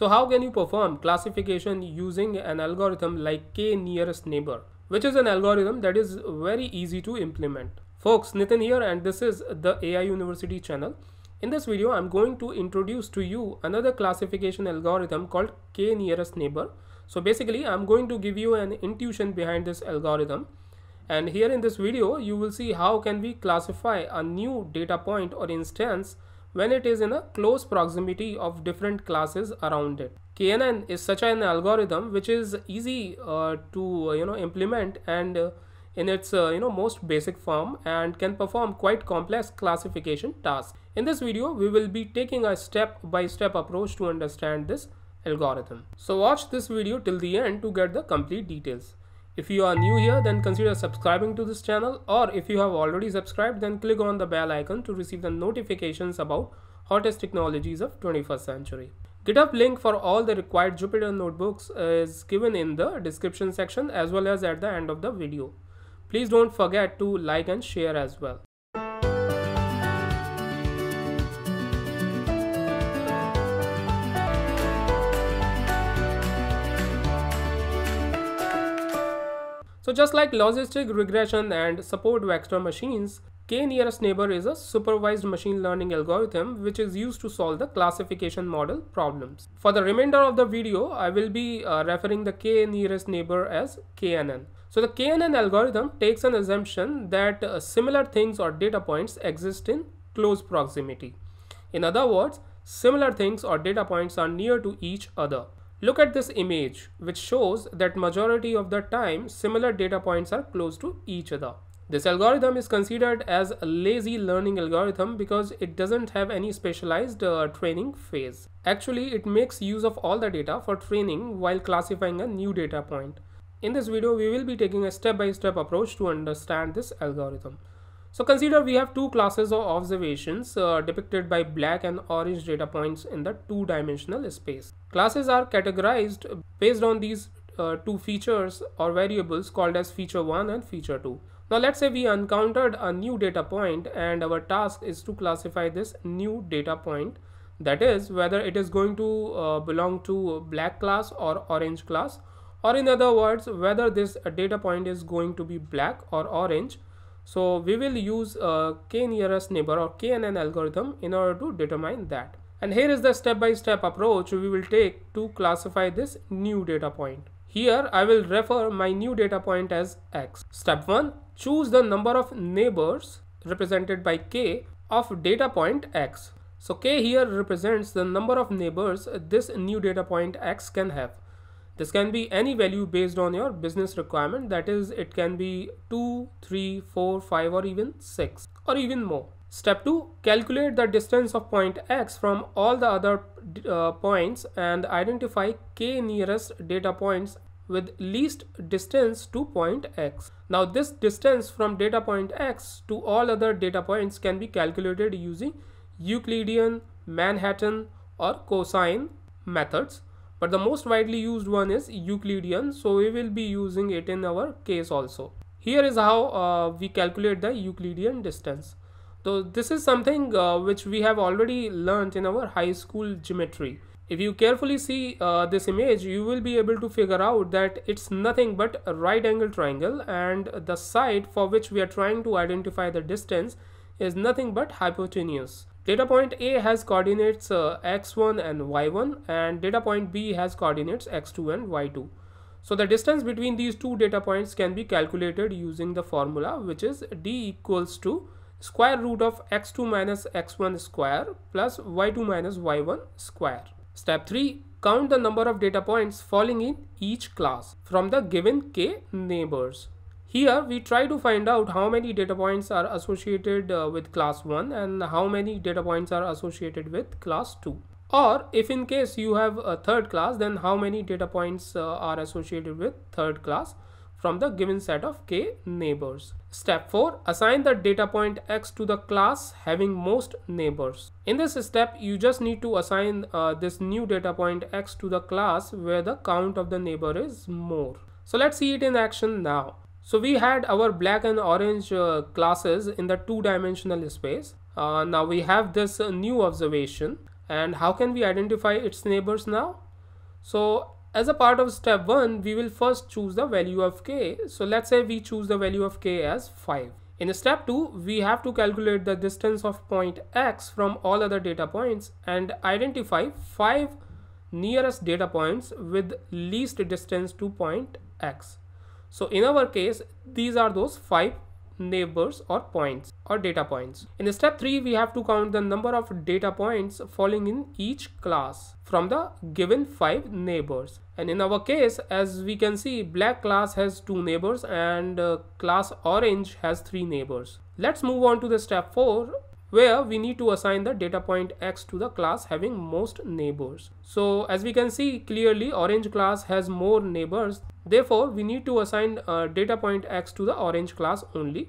So how can you perform classification using an algorithm like k nearest neighbor, which is an algorithm that is very easy to implement. Folks, Nitin here and this is the AI University channel. In this video, I'm going to introduce to you another classification algorithm called k nearest neighbor. So basically, I'm going to give you an intuition behind this algorithm. And here in this video, you will see how can we classify a new data point or instance when it is in a close proximity of different classes around it. KNN is such an algorithm which is easy uh, to uh, you know implement and uh, in its uh, you know most basic form and can perform quite complex classification tasks. In this video, we will be taking a step-by-step -step approach to understand this algorithm. So watch this video till the end to get the complete details. If you are new here, then consider subscribing to this channel or if you have already subscribed, then click on the bell icon to receive the notifications about hottest technologies of 21st century. GitHub link for all the required Jupyter notebooks is given in the description section as well as at the end of the video. Please don't forget to like and share as well. So just like logistic regression and support vector machines, k-nearest neighbor is a supervised machine learning algorithm which is used to solve the classification model problems. For the remainder of the video, I will be uh, referring the k-nearest neighbor as KNN. So the KNN algorithm takes an assumption that uh, similar things or data points exist in close proximity. In other words, similar things or data points are near to each other. Look at this image which shows that majority of the time similar data points are close to each other. This algorithm is considered as a lazy learning algorithm because it doesn't have any specialized uh, training phase. Actually, it makes use of all the data for training while classifying a new data point. In this video, we will be taking a step-by-step -step approach to understand this algorithm. So consider we have two classes of observations uh, depicted by black and orange data points in the two-dimensional space. Classes are categorized based on these uh, two features or variables called as feature 1 and feature 2. Now let's say we encountered a new data point and our task is to classify this new data point that is whether it is going to uh, belong to black class or orange class or in other words whether this data point is going to be black or orange so we will use a k nearest neighbor or KNN algorithm in order to determine that. And here is the step-by-step -step approach we will take to classify this new data point. Here I will refer my new data point as x. Step 1. Choose the number of neighbors represented by k of data point x. So k here represents the number of neighbors this new data point x can have. This can be any value based on your business requirement. That is, it can be 2, 3, 4, 5 or even 6 or even more. Step 2. Calculate the distance of point x from all the other uh, points and identify k nearest data points with least distance to point x. Now this distance from data point x to all other data points can be calculated using Euclidean, Manhattan or cosine methods but the most widely used one is Euclidean so we will be using it in our case also. Here is how uh, we calculate the Euclidean distance. So this is something uh, which we have already learned in our high school geometry. If you carefully see uh, this image, you will be able to figure out that it's nothing but a right angle triangle and the side for which we are trying to identify the distance is nothing but hypotenuse. Data point A has coordinates uh, x1 and y1 and data point B has coordinates x2 and y2. So the distance between these two data points can be calculated using the formula which is d equals to square root of x2 minus x1 square plus y2 minus y1 square. Step 3. Count the number of data points falling in each class from the given k neighbors. Here we try to find out how many data points are associated uh, with class 1 and how many data points are associated with class 2. Or if in case you have a third class then how many data points uh, are associated with third class from the given set of k neighbors. Step 4. Assign the data point x to the class having most neighbors. In this step you just need to assign uh, this new data point x to the class where the count of the neighbor is more. So let's see it in action now. So we had our black and orange uh, classes in the two-dimensional space. Uh, now we have this new observation and how can we identify its neighbors now? So as a part of step 1, we will first choose the value of k. So let's say we choose the value of k as 5. In step 2, we have to calculate the distance of point x from all other data points and identify 5 nearest data points with least distance to point x. So in our case, these are those 5 neighbors or points or data points. In step 3 we have to count the number of data points falling in each class from the given 5 neighbors and in our case as we can see black class has 2 neighbors and uh, class orange has 3 neighbors. Let's move on to the step 4 where we need to assign the data point x to the class having most neighbors. So as we can see clearly orange class has more neighbors therefore we need to assign uh, data point x to the orange class only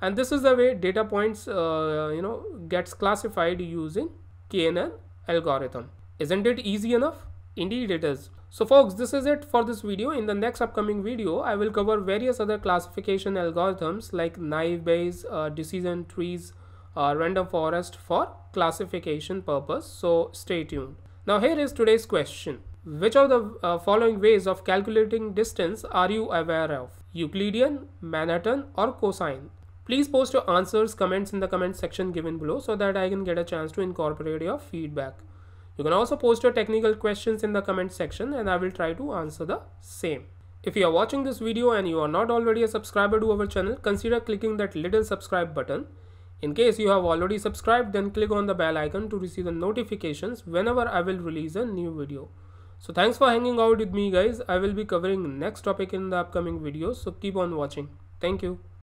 and this is the way data points uh, you know gets classified using KNN algorithm. Isn't it easy enough? Indeed it is. So folks, this is it for this video. In the next upcoming video, I will cover various other classification algorithms like naive Bayes, uh, decision trees, uh, random forest for classification purpose. So stay tuned. Now here is today's question. Which of the uh, following ways of calculating distance are you aware of? Euclidean, Manhattan or cosine? Please post your answers, comments in the comment section given below so that I can get a chance to incorporate your feedback. You can also post your technical questions in the comment section and I will try to answer the same. If you are watching this video and you are not already a subscriber to our channel, consider clicking that little subscribe button in case you have already subscribed, then click on the bell icon to receive the notifications whenever I will release a new video. So thanks for hanging out with me guys. I will be covering next topic in the upcoming videos. So keep on watching. Thank you.